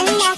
I'm not.